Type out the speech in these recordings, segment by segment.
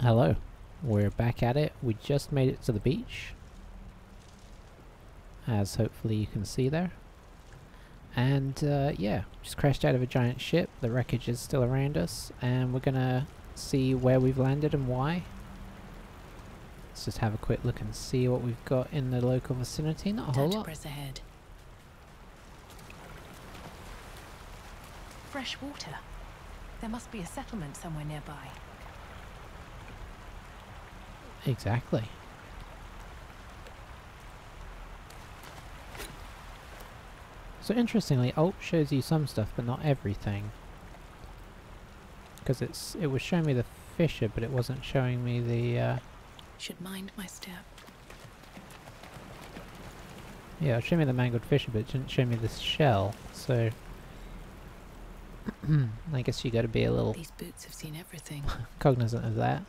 Hello. We're back at it. We just made it to the beach. As hopefully you can see there. And uh, yeah, just crashed out of a giant ship. The wreckage is still around us. And we're gonna see where we've landed and why. Let's just have a quick look and see what we've got in the local vicinity. Not a whole lot. press ahead. Fresh water. There must be a settlement somewhere nearby. Exactly. So interestingly, Alt shows you some stuff, but not everything. Because it's it was showing me the fissure, but it wasn't showing me the. Uh, Should mind my step. yeah, it showing me the mangled fissure, but it didn't show me the shell. So I guess you got to be a little These boots have seen everything. cognizant of that.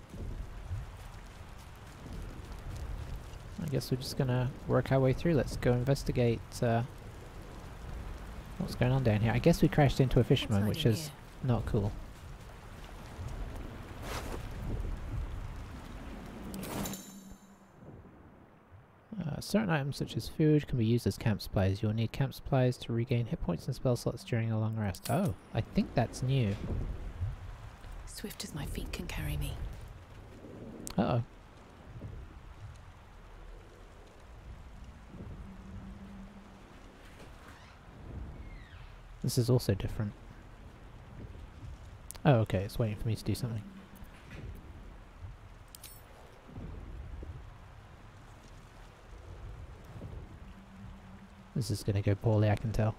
I guess we're just gonna work our way through. Let's go investigate uh, what's going on down here. I guess we crashed into a fisherman, which is here? not cool. Uh, certain items such as food can be used as camp supplies. You'll need camp supplies to regain hit points and spell slots during a long rest. Oh, I think that's new. Swift as my feet can carry me. Uh-oh. This is also different. Oh, okay, it's waiting for me to do something. This is gonna go poorly, I can tell.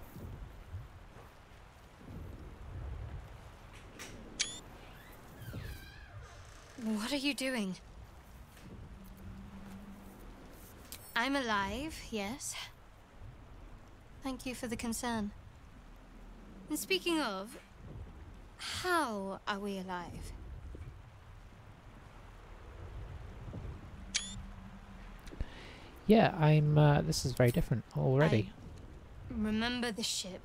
What are you doing? I'm alive, yes. Thank you for the concern. And speaking of, how are we alive? Yeah, I'm, uh, this is very different already. Remember the ship.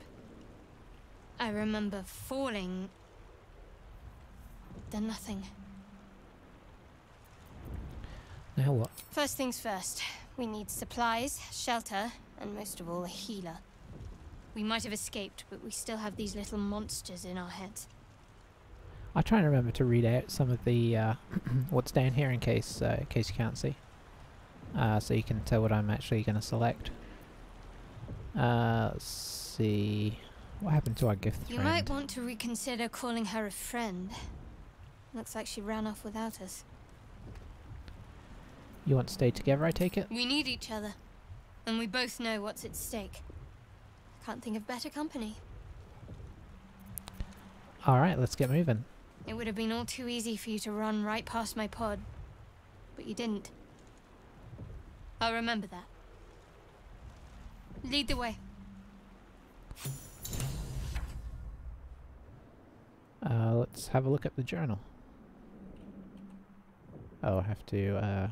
I remember falling. Then nothing. Now what? First things first, we need supplies, shelter, and most of all, a healer. We might have escaped, but we still have these little monsters in our heads. I'll try and remember to read out some of the uh, what's down here in case uh, in case you can't see, uh, so you can tell what I'm actually going to select. Uh, let's see, what happened to our githyanki friend? might want to reconsider calling her a friend. Looks like she ran off without us. You want to stay together? I take it. We need each other, and we both know what's at stake. Can't think of better company. All right, let's get moving. It would have been all too easy for you to run right past my pod, but you didn't. I'll remember that. Lead the way. Uh, let's have a look at the journal. Oh, I have to uh,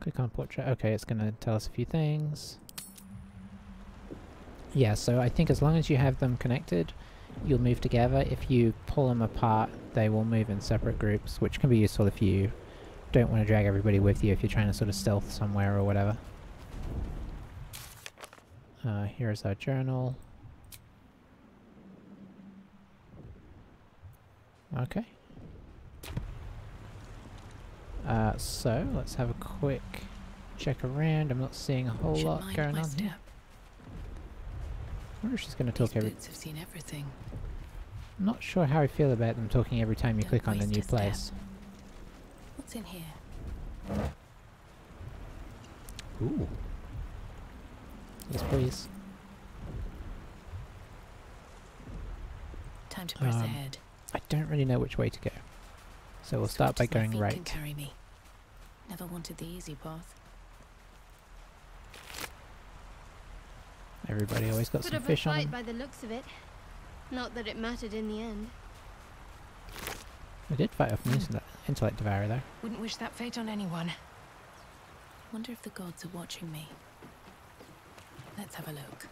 click on portrait. Okay, it's going to tell us a few things. Yeah, so I think as long as you have them connected, you'll move together. If you pull them apart, they will move in separate groups, which can be useful if you don't want to drag everybody with you if you're trying to sort of stealth somewhere or whatever. Uh, here's our journal. Okay. Uh, so, let's have a quick check around. I'm not seeing a whole lot going on here. I wonder if she's going to These talk every... boots have seen everything. I'm not sure how I feel about them talking every time you Don't click on a new a place. What's in here? Ooh. Yes, please. Time to press Um, ahead. I don't really know which way to go. So we'll start by going right. Can carry me. Never wanted the easy path. Everybody always got Bit some of a fish on fight them. by the looks of it. Not that it mattered in the end. We did fight off an intellect, intellect devourer there. Wouldn't wish that fate on anyone. Wonder if the gods are watching me. Let's have a look.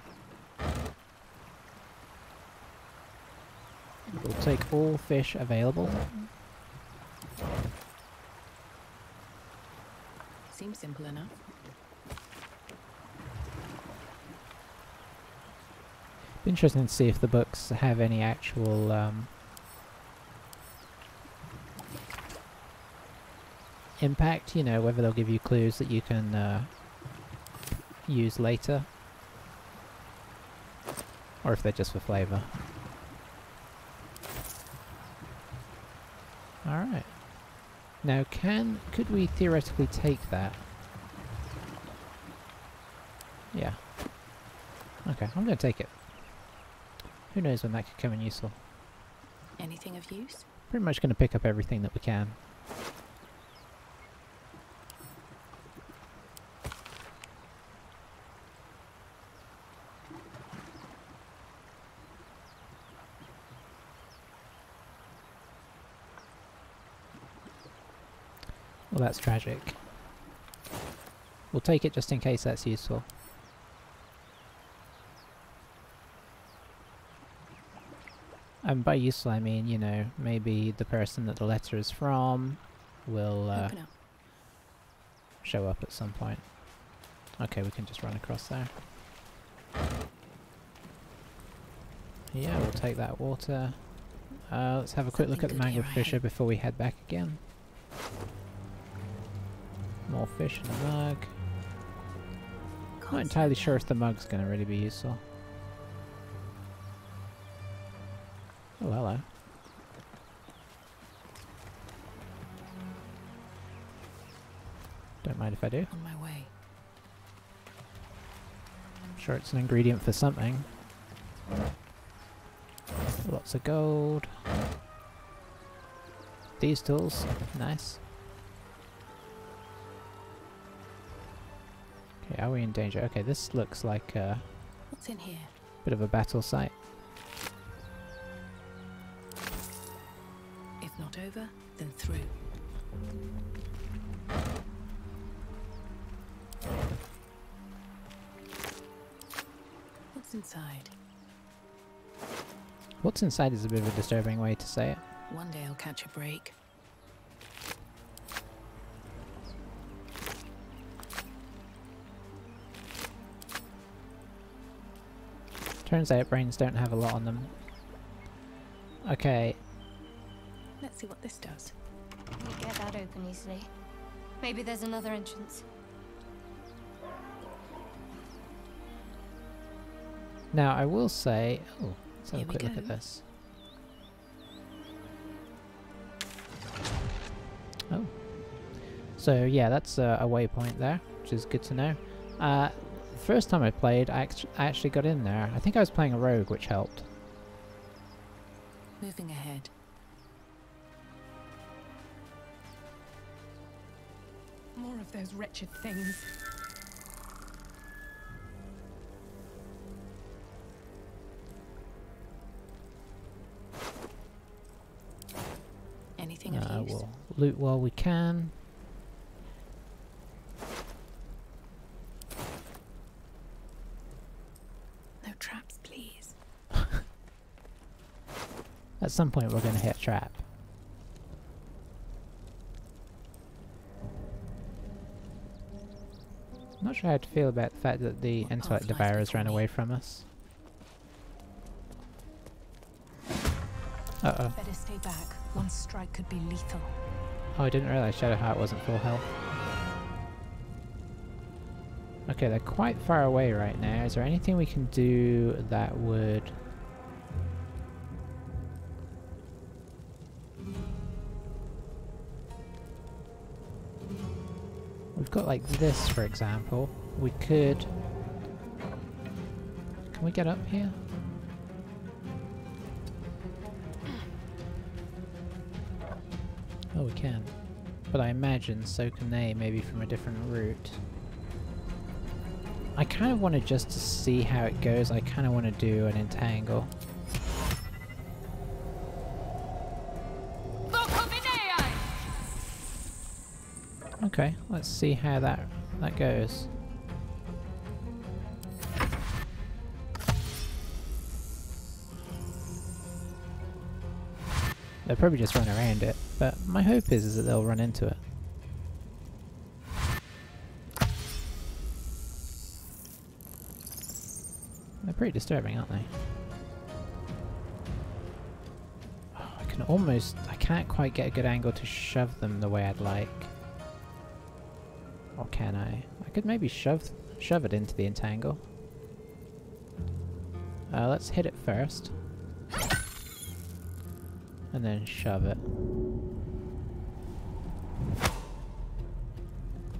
We'll take all fish available. Seems simple enough. Be interesting to see if the books have any actual um, impact. You know, whether they'll give you clues that you can uh, use later, or if they're just for flavour. All right. Now, can could we theoretically take that? Yeah. Okay, I'm gonna take it. Who knows when that could come in useful. Anything of use? Pretty much gonna pick up everything that we can. Well, that's tragic. We'll take it just in case that's useful. And by useful I mean, you know, maybe the person that the letter is from will uh, show up at some point. Okay, we can just run across there. Yeah, we'll take that water. Uh, let's have a quick look at the mangrove fisher before we head back again. More fish in the mug. Not entirely sure if the mug's going to really be useful. Oh, hello. Don't mind if I do. On my way. I'm sure it's an ingredient for something. Lots of gold. These tools, nice. Okay, are we in danger? Okay, this looks like a What's in here? bit of a battle site. Through. What's inside? What's inside is a bit of a disturbing way to say it. One day I'll catch a break. Turns out brains don't have a lot on them. Okay, Let's see what this does. We get that open easily. Maybe there's another entrance. now I will say... Oh, let's have Here a quick look at this. Oh. So yeah, that's uh, a waypoint there, which is good to know. Uh, first time I played, I, act- I actually got in there. I think I was playing a rogue, which helped. Moving ahead. Of those wretched things. Anything Uh, of use? we'll loot while we can. No traps, please. At some point we're going to hit a trap. I'm not sure how to feel about the fact that the What intellect devourers ran away from us. Uh-oh. Better stay back. One strike could be lethal. Oh, I didn't realise Shadowheart wasn't full health. Okay, they're quite far away right now. Is there anything we can do that would... got like this, for example. We could... Can we get up here? Oh, we can. But I imagine so can they, maybe from a different route. I kind of wanted just to see how it goes. I kind of want to do an entangle. Okay, let's see how that that goes. They'll probably just run around it, but my hope is, is that they'll run into it. They're pretty disturbing, aren't they? Oh, I can almost... I can't quite get a good angle to shove them the way I'd like. Can I? I could maybe shove shove it into the entangle. Uh, let's hit it first. And then shove it.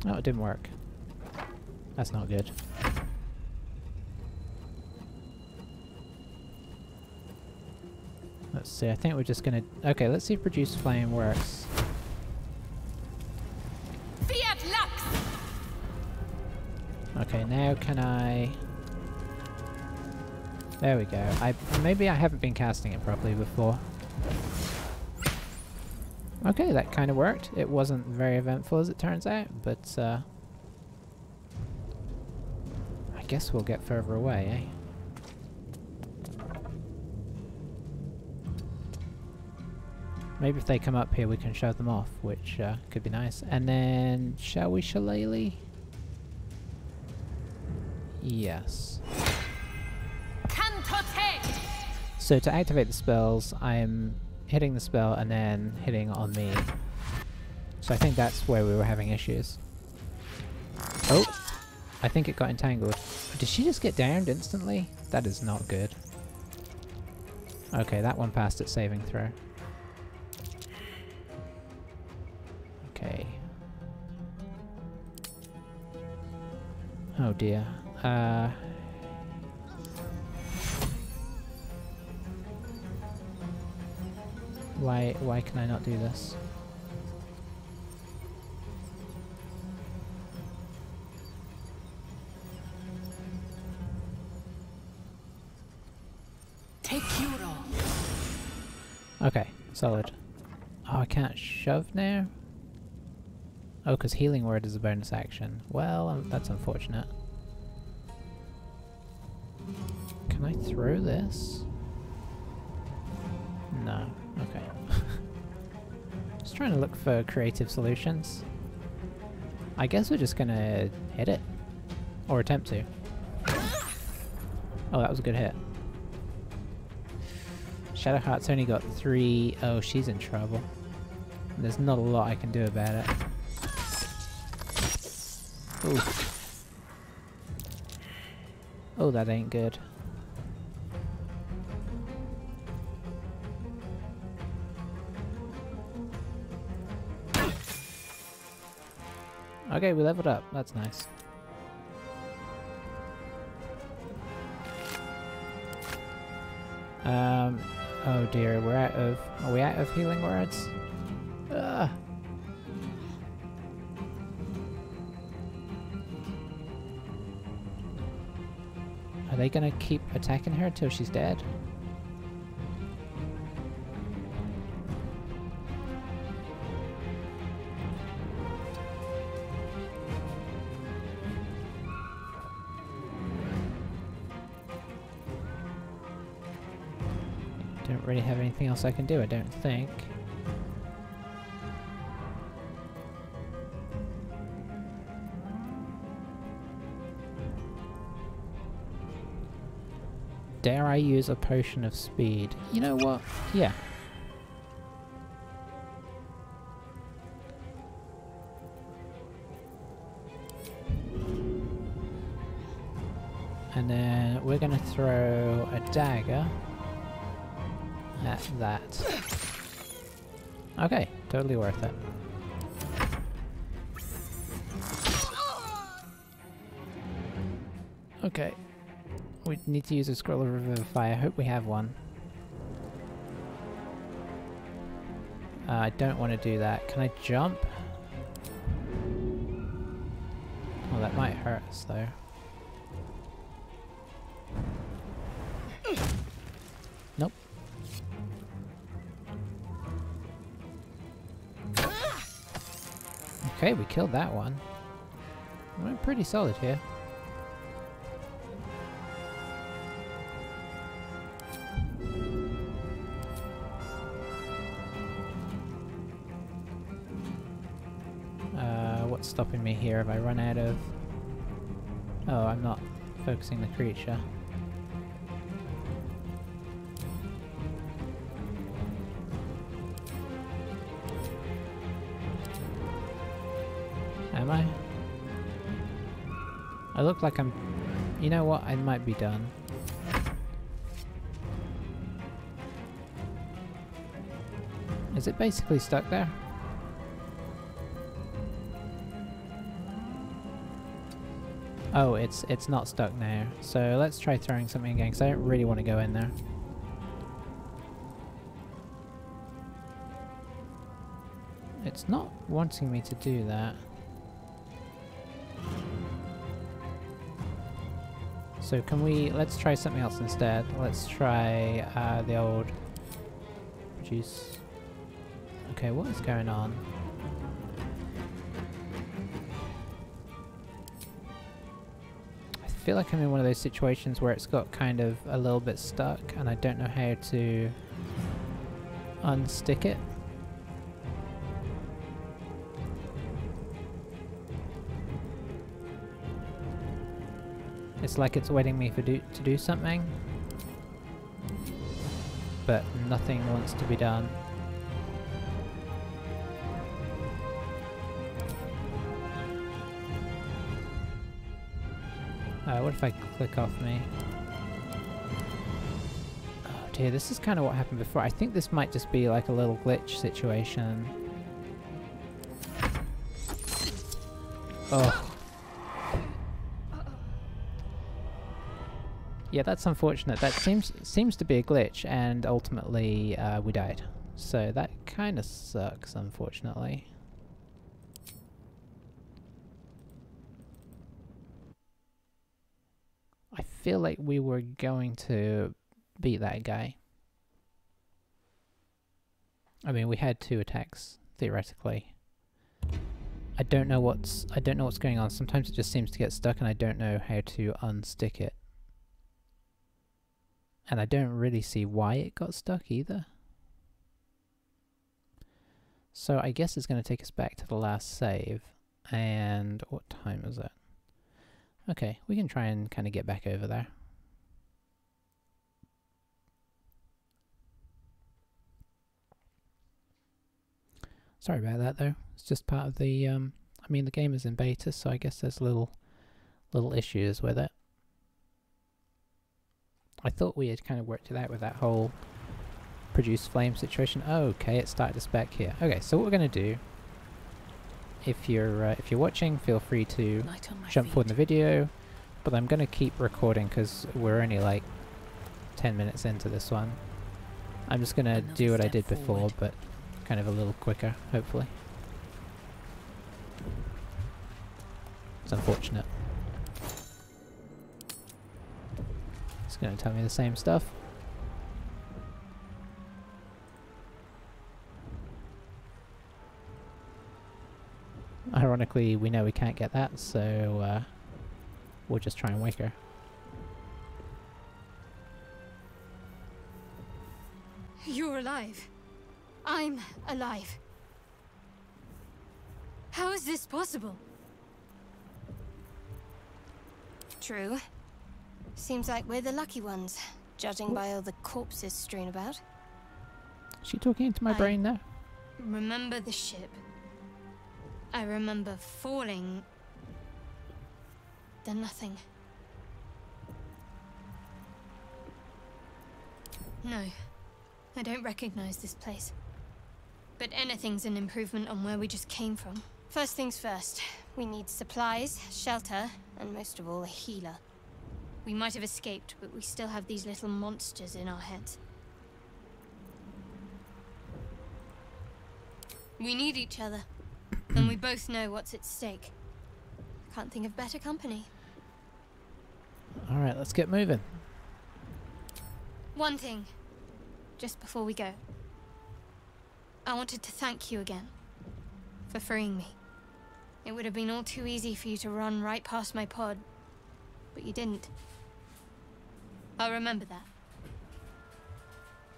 Oh, it didn't work. That's not good. Let's see, I think we're just gonna... Okay, let's see if Produce Flame works. Okay, now can I... There we go. I Maybe I haven't been casting it properly before. Okay, that kind of worked. It wasn't very eventful as it turns out, but uh, I guess we'll get further away, eh? Maybe if they come up here we can shove them off, which uh, could be nice. And then, shall we shillelagh? Yes. So to activate the spells, I am hitting the spell and then hitting on me. So I think that's where we were having issues. Oh! I think it got entangled. Did she just get downed instantly? That is not good. Okay, that one passed its saving throw. Okay. Oh dear. Uh... Why, why can I not do this? Okay, solid. Oh, I can't shove now? Oh, because Healing Word is a bonus action. Well, um, that's unfortunate. Throw this? No. Okay. just trying to look for creative solutions. I guess we're just gonna hit it. Or attempt to. Oh, that was a good hit. Shadowheart's only got three. Oh, she's in trouble. There's not a lot I can do about it. Ooh. Oh, that ain't good. Okay, we leveled up. That's nice. Um, oh dear, we're out of... Are we out of healing words? Ugh. Are they gonna keep attacking her till she's dead? Don't really have anything else I can do, I don't think. Dare I use a potion of speed? You know what? Yeah. And then we're gonna throw a dagger at that. Okay, totally worth it. Okay. We need to use a scroll of revivify. I hope we have one. Uh, I don't want to do that. Can I jump? Oh, that might hurt us though. Nope. Okay, we killed that one. We're pretty solid here. Uh, what's stopping me here? Have I run out of... Oh, I'm not focusing the creature. Look like I'm... You know what? I might be done. Is it basically stuck there? Oh, it's it's not stuck now. So let's try throwing something again, because I don't really want to go in there. It's not wanting me to do that. So can we, let's try something else instead. Let's try uh, the old produce. Okay, what is going on? I feel like I'm in one of those situations where it's got kind of a little bit stuck and I don't know how to unstick it. It's like it's waiting me for do to do something, but nothing wants to be done. Uh, what if I click off me? Oh dear, this is kind of what happened before. I think this might just be like a little glitch situation. Oh. Yeah, that's unfortunate. That seems seems to be a glitch, and ultimately uh, we died. So that kind of sucks, unfortunately. I feel like we were going to beat that guy. I mean, we had two attacks theoretically. I don't know what's I don't know what's going on. Sometimes it just seems to get stuck, and I don't know how to unstick it. And I don't really see why it got stuck either. So I guess it's going to take us back to the last save. And what time is it? Okay, we can try and kind of get back over there. Sorry about that though. It's just part of the um I mean the game is in beta, so I guess there's little little issues with it. I thought we had kind of worked it out with that whole produce flame situation. Oh, okay, it started to spec here. Okay, so what we're going to do, if you're uh, if you're watching, feel free to jump forward in the video, but I'm going to keep recording because we're only like 10 minutes into this one. I'm just going to do what I did forward. before, but kind of a little quicker, hopefully. It's unfortunate. It's going to tell me the same stuff. Ironically, we know we can't get that, so uh, we'll just try and wake her. You're alive. I'm alive. How is this possible? True. Seems like we're the lucky ones, judging by all the corpses strewn about. Is she talking into my I brain now? Remember the ship. I remember falling. Then nothing. No, I don't recognize this place. But anything's an improvement on where we just came from. First things first, we need supplies, shelter, and most of all, a healer. We might have escaped, but we still have these little monsters in our heads. We need each other, and we both know what's at stake. Can't think of better company. Alright, let's get moving. One thing, just before we go. I wanted to thank you again for freeing me. It would have been all too easy for you to run right past my pod, but you didn't. I'll remember that.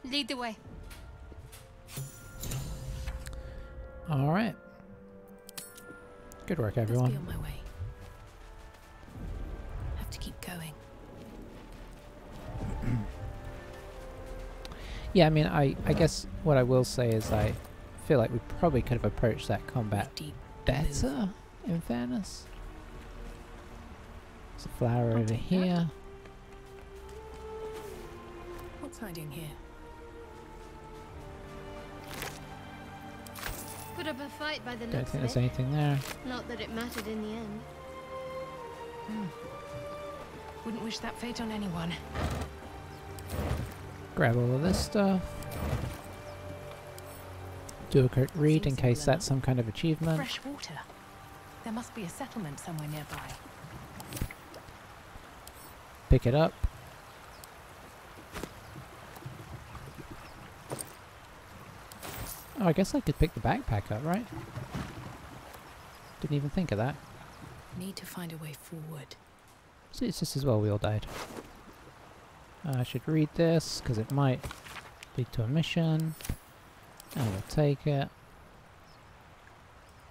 Lead the way. Alright. Good work, Let's be everyone. on my way. Have to keep going. Yeah, I mean, I, I guess what I will say is I feel like we probably could have approached that combat Breathe deep. and move. better, in fairness. There's a flower I'll over here. that. Hiding here? Put up a fight by the Don't looks think there's it. anything there. Not that it mattered in the end. Hmm. Wouldn't wish that fate on anyone. Grab all of this stuff. Do a quick read in case that's some kind of achievement. Fresh water. There must be a settlement somewhere nearby. Pick it up. Oh, I guess I could pick the backpack up, right? Didn't even think of that. Need to find a way forward. See, it's just as well we all died. I should read this, because it might lead to a mission. And we'll take it.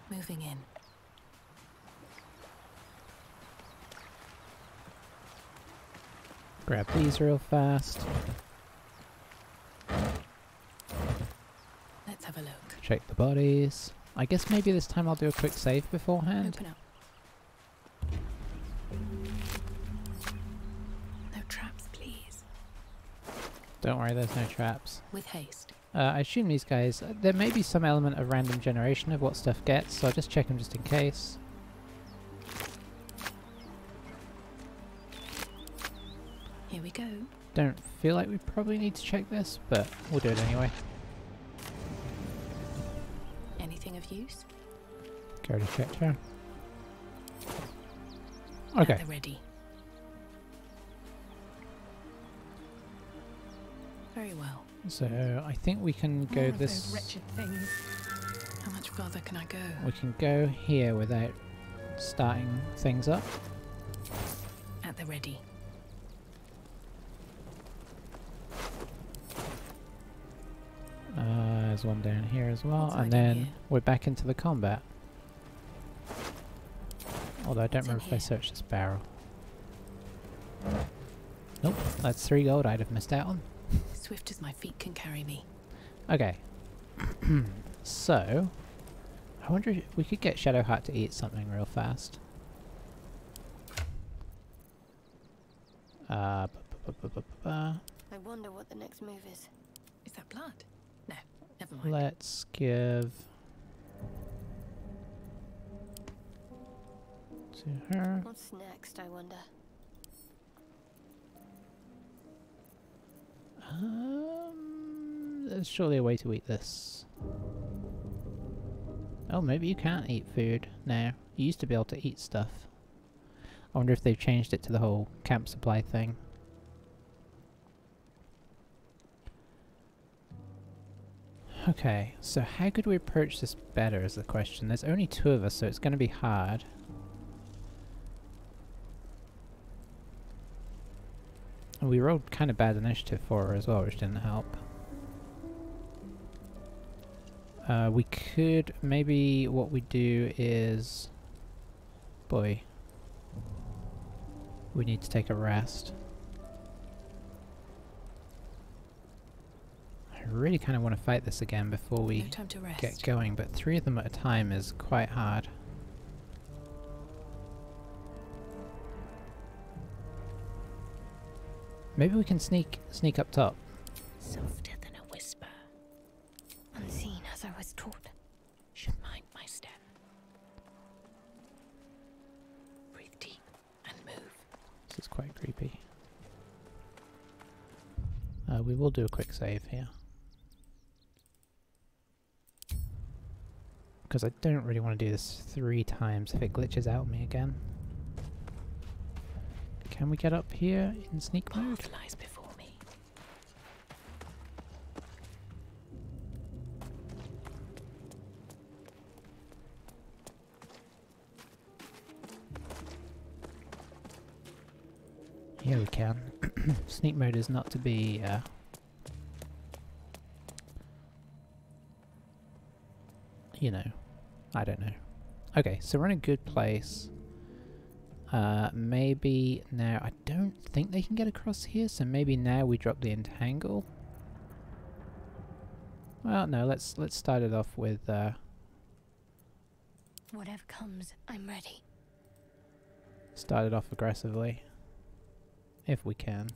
Moving in. Grab these real fast. Let's have a look. Check the bodies. I guess maybe this time I'll do a quick save beforehand. Open up. No traps, please. Don't worry, there's no traps. With haste. Uh, I assume these guys, uh, there may be some element of random generation of what stuff gets, so I'll just check them just in case. Here we go. Don't feel like we probably need to check this, but we'll do it anyway. Already checked Okay, ready. Very well. so I think we can go More this. wretched things. How much further can I go? We can go here without starting things up. At the ready. Uh, there's one down here as well, What's and then here? we're back into the combat. Although I don't What's in remember if I searched this barrel. Nope, that's three gold I'd have missed out on. Swift as my feet can carry me. Okay. so, I wonder if we could get Shadowheart to eat something real fast. Uh, I wonder what the next move is. Is that blood? No, never mind. let's give to her. What's next, I wonder? Um, there's surely a way to eat this. Oh, maybe you can't eat food now. You used to be able to eat stuff. I wonder if they've changed it to the whole camp supply thing. Okay, so how could we approach this better is the question. There's only two of us, so it's going to be hard. We rolled kind of bad initiative for her as well, which didn't help. Uh, we could, maybe what we do is... Boy. We need to take a rest. I really kind of want to fight this again before we no time to rest. get going, but three of them at a time is quite hard. Maybe we can sneak sneak up top. Softer than a whisper. Unseen as I was taught. Should mind my step. Breathe deep and move. This is quite creepy. Uh, we will do a quick save here. Because I don't really want to do this three times if it glitches out me again. Can we get up here in sneak mode? Lies before me. Here we can. Sneak mode is not to be, uh... You know. I don't know. Okay, so we're in a good place. Uh, maybe now, I don't think they can get across here, so maybe now we drop the entangle. Well, no, let's let's start it off with, uh, Whatever comes, I'm ready. start it off aggressively. If we can.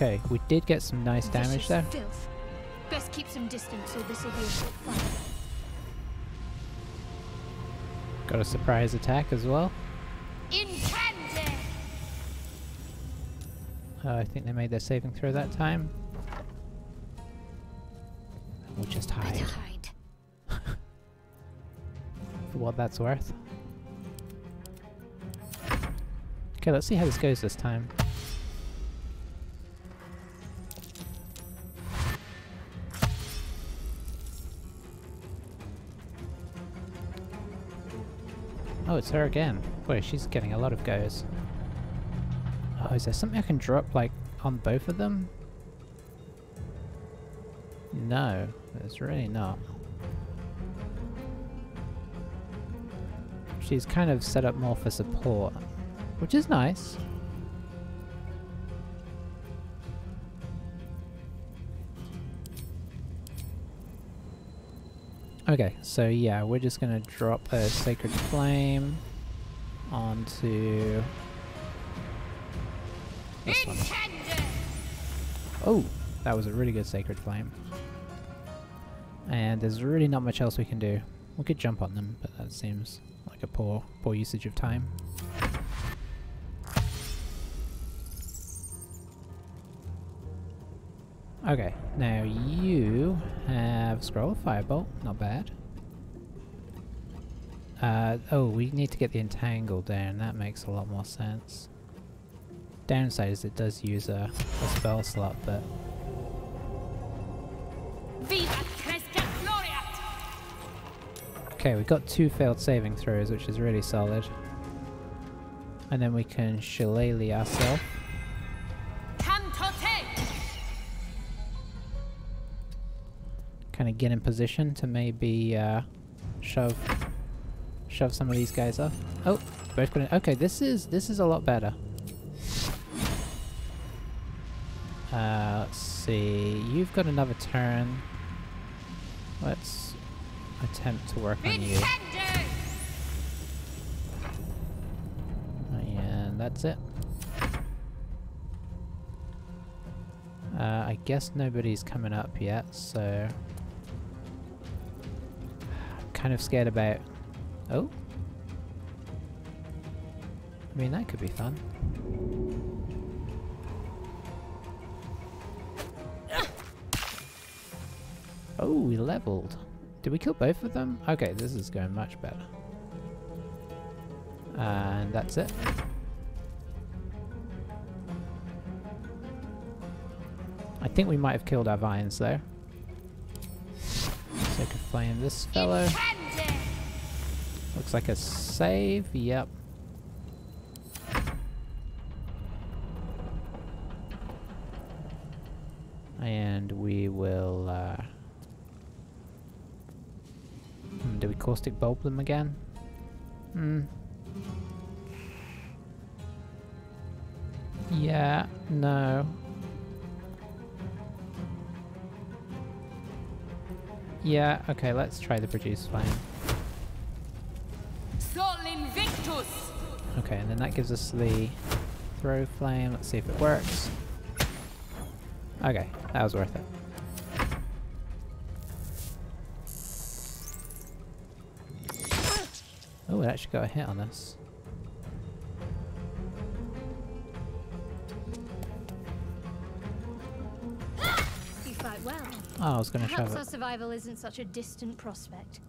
Okay, we did get some nice damage there. Filth. Best keep some distance, or this will be a short fight. Got a surprise attack as well. Uh, I think they made their saving throw that time. We'll just hide. Hide. for what that's worth. Okay, let's see how this goes this time. Oh, it's her again. Boy, she's getting a lot of goes. Oh, is there something I can drop, like, on both of them? No, it's really not. She's kind of set up more for support, which is nice. Okay, so yeah, we're just gonna drop a Sacred Flame onto this one. Oh, that was a really good Sacred Flame. And there's really not much else we can do. We could jump on them, but that seems like a poor, poor usage of time. Okay, now you have Scroll of Firebolt, not bad. Uh, oh, we need to get the Entangle down, that makes a lot more sense. Downside is it does use a, a spell slot, but Vivat Crescat Gloriat! Okay, we got two failed saving throws, which is really solid. And then we can shillelagh ourselves. Get in position to maybe uh, shove shove some of these guys off. Oh, both it. Okay, this is this is a lot better. Uh, let's see. You've got another turn. Let's attempt to work on you. And that's it. Uh, I guess nobody's coming up yet, so... Kind of scared about... Oh? I mean, that could be fun. Oh, we leveled. Did we kill both of them? Okay, this is going much better. And that's it. I think we might have killed our vines though. Sacred Flame this fellow. Looks like a save, yep. And we will, uh... Do we caustic bulb them again? Hmm. Yeah, no. Yeah, okay, let's try the produce flame. Okay, and then that gives us the throw flame. Let's see if it works. Okay, that was worth it. Oh, it actually got a hit on us. You fight well. Oh, I was going to shove Perhaps it. our survival isn't such a distant prospect.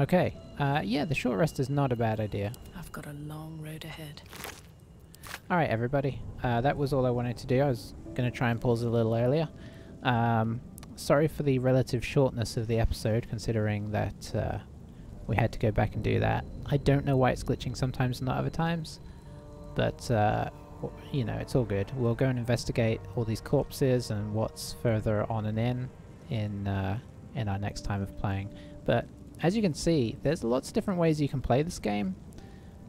Okay, uh, yeah, the short rest is not a bad idea. I've got a long road ahead. Alright, everybody. Uh, that was all I wanted to do. I was going to try and pause a little earlier. Um, sorry for the relative shortness of the episode, considering that uh, we had to go back and do that. I don't know why it's glitching sometimes and not other times, but uh, you know, it's all good. We'll go and investigate all these corpses and what's further on and in in uh, in our next time of playing. But as you can see, there's lots of different ways you can play this game.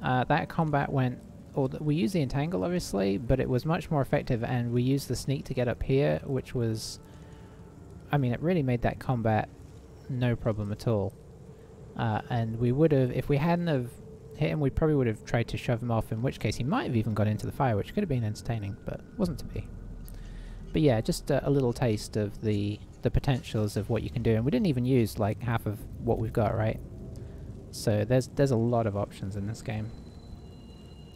Uh, that combat went or we used the entangle obviously, but it was much more effective, and we used the sneak to get up here, which was, I mean, it really made that combat no problem at all. Uh, and we would have, if we hadn't have hit him, we probably would have tried to shove him off. In which case, he might have even got into the fire, which could have been entertaining, but wasn't to be. But yeah, just uh, a little taste of the the potentials of what you can do, and we didn't even use like half of what we've got, right? So there's there's a lot of options in this game.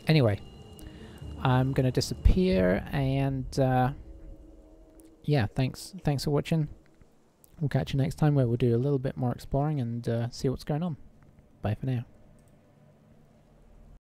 Anyway, I'm gonna disappear, and uh, yeah, thanks thanks for watching. We'll catch you next time where we'll do a little bit more exploring and uh, see what's going on. Bye for now.